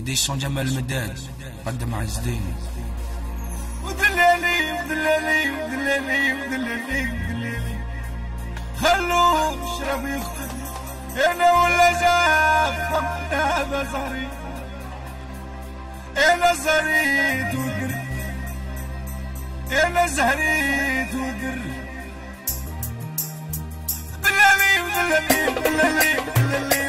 إديشون جمال المداد؟ قدم عز الدين ودلالي ودلالي ودلالي ودلالي ودلالي. خلوه يشرب يخطب أنا ولا جاب هذا زهري. أنا زهريت وقر أنا زهريت وقر دلالي ودلالي ودلالي ودلالي.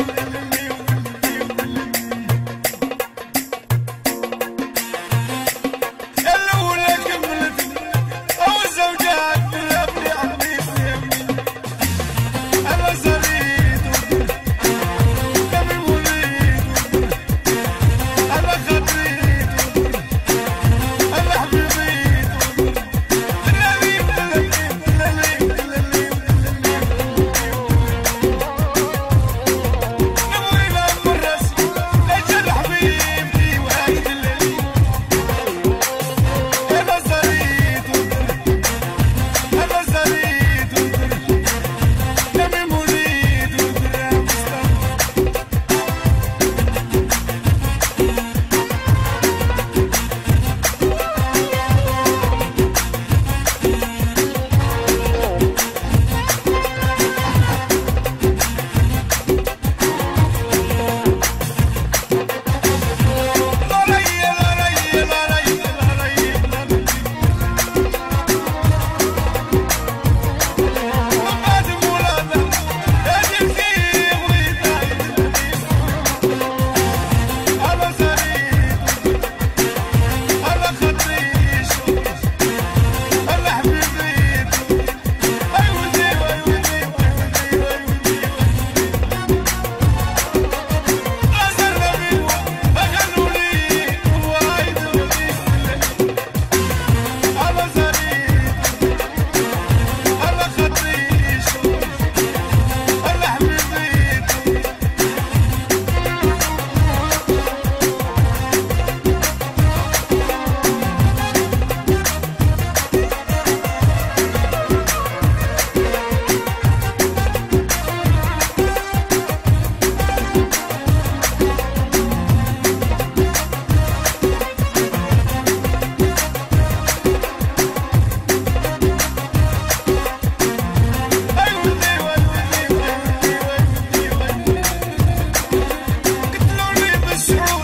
Yes.